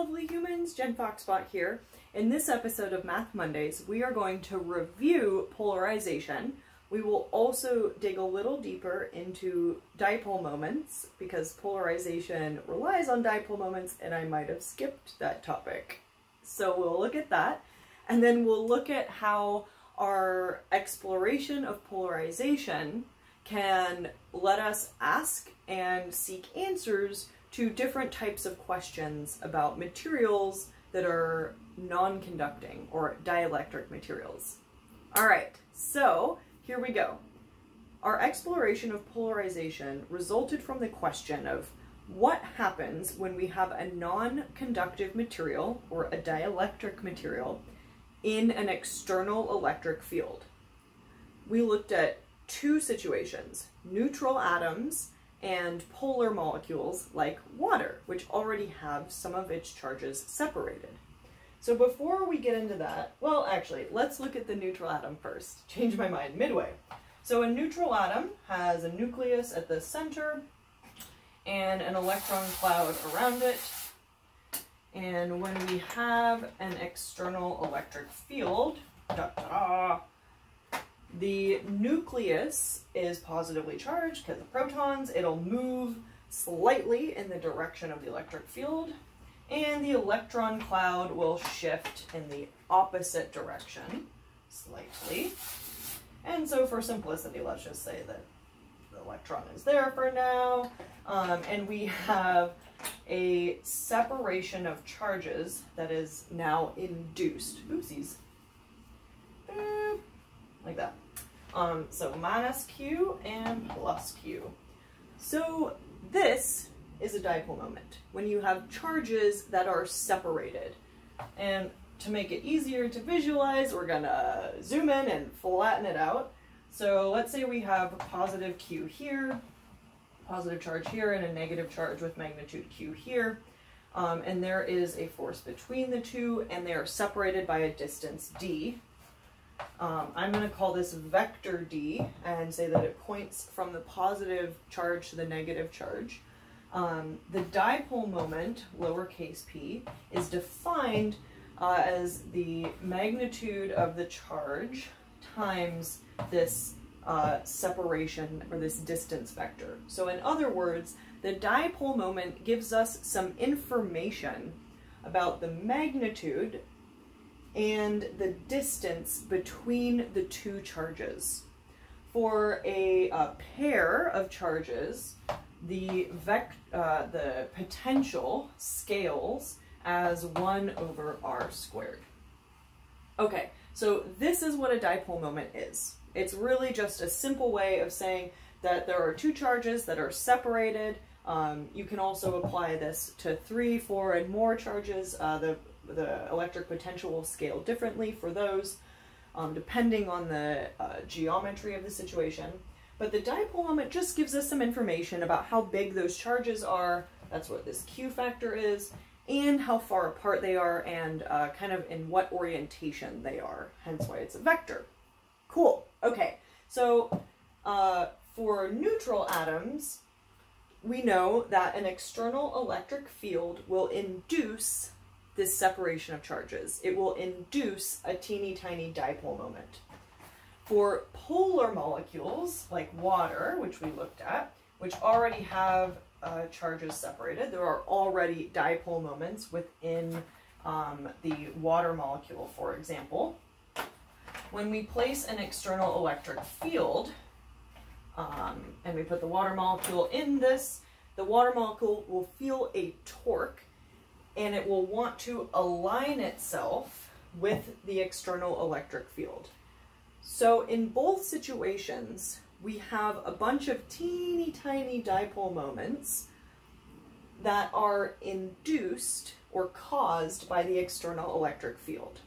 lovely humans, Jen Foxbot here. In this episode of Math Mondays, we are going to review polarization. We will also dig a little deeper into dipole moments because polarization relies on dipole moments and I might have skipped that topic. So we'll look at that and then we'll look at how our exploration of polarization can let us ask and seek answers to different types of questions about materials that are non-conducting or dielectric materials. All right, so here we go. Our exploration of polarization resulted from the question of what happens when we have a non-conductive material or a dielectric material in an external electric field. We looked at two situations, neutral atoms and polar molecules like water, which already have some of its charges separated. So before we get into that, well, actually, let's look at the neutral atom first. Change my mind midway. So a neutral atom has a nucleus at the center and an electron cloud around it. And when we have an external electric field, da, da, the nucleus is positively charged because of protons. It'll move slightly in the direction of the electric field, and the electron cloud will shift in the opposite direction slightly. And so for simplicity, let's just say that the electron is there for now, um, and we have a separation of charges that is now induced. Oopsies. Boop like that. Um, so minus Q and plus Q. So this is a dipole moment, when you have charges that are separated. And to make it easier to visualize, we're gonna zoom in and flatten it out. So let's say we have positive Q here, positive charge here, and a negative charge with magnitude Q here. Um, and there is a force between the two, and they are separated by a distance d. Um, I'm going to call this vector D and say that it points from the positive charge to the negative charge. Um, the dipole moment, lowercase p, is defined uh, as the magnitude of the charge times this uh, separation or this distance vector. So in other words, the dipole moment gives us some information about the magnitude and the distance between the two charges. For a, a pair of charges, the, vec uh, the potential scales as 1 over r squared. Okay, so this is what a dipole moment is. It's really just a simple way of saying that there are two charges that are separated. Um, you can also apply this to three, four, and more charges. Uh, the the electric potential will scale differently for those, um, depending on the uh, geometry of the situation. But the dipole moment just gives us some information about how big those charges are, that's what this Q factor is, and how far apart they are, and uh, kind of in what orientation they are, hence why it's a vector. Cool, okay, so uh, for neutral atoms, we know that an external electric field will induce this separation of charges. It will induce a teeny tiny dipole moment. For polar molecules, like water, which we looked at, which already have uh, charges separated, there are already dipole moments within um, the water molecule, for example. When we place an external electric field, um, and we put the water molecule in this, the water molecule will feel a torque and it will want to align itself with the external electric field. So in both situations, we have a bunch of teeny tiny dipole moments that are induced or caused by the external electric field.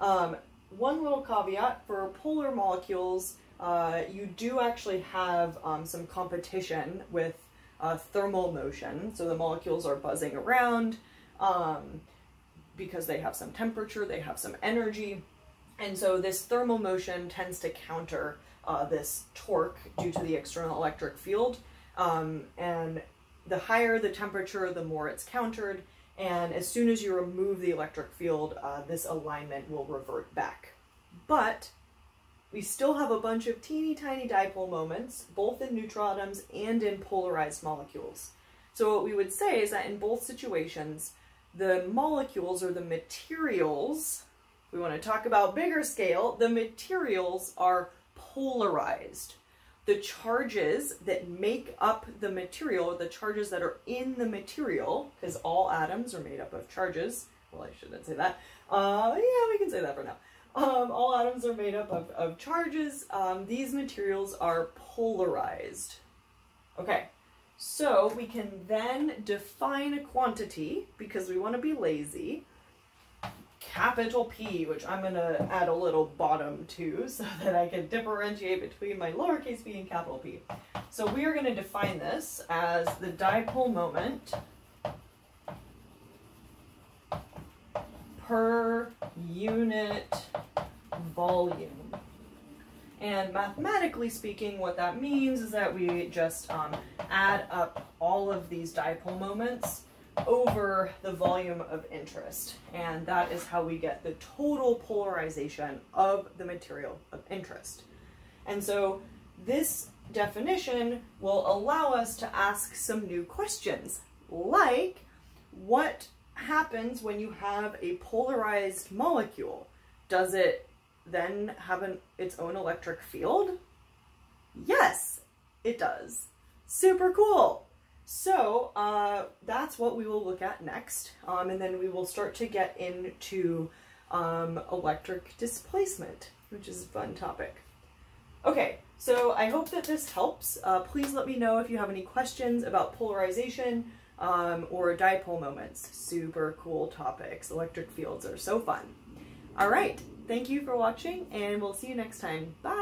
Um, one little caveat for polar molecules, uh, you do actually have um, some competition with uh, thermal motion. So the molecules are buzzing around um, because they have some temperature, they have some energy. And so this thermal motion tends to counter uh, this torque due to the external electric field. Um, and the higher the temperature, the more it's countered. And as soon as you remove the electric field, uh, this alignment will revert back. But we still have a bunch of teeny tiny dipole moments, both in neutral atoms and in polarized molecules. So what we would say is that in both situations, the molecules or the materials, we want to talk about bigger scale, the materials are polarized. The charges that make up the material, the charges that are in the material, because all atoms are made up of charges. Well, I shouldn't say that. Uh, yeah, we can say that for now. Um, all atoms are made up of, of charges. Um, these materials are polarized. Okay, so we can then define a quantity, because we want to be lazy, capital P, which I'm going to add a little bottom to so that I can differentiate between my lowercase p and capital P. So we are going to define this as the dipole moment per unit volume. And mathematically speaking, what that means is that we just um, add up all of these dipole moments over the volume of interest. And that is how we get the total polarization of the material of interest. And so this definition will allow us to ask some new questions, like what happens when you have a polarized molecule? Does it then have an, its own electric field? Yes, it does. Super cool. So uh, that's what we will look at next. Um, and then we will start to get into um, electric displacement, which is a fun topic. Okay, so I hope that this helps. Uh, please let me know if you have any questions about polarization um, or dipole moments. Super cool topics. Electric fields are so fun. All right, thank you for watching and we'll see you next time. Bye!